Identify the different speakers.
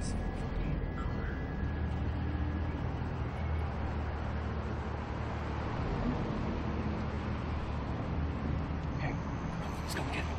Speaker 1: times. Okay, let's go again.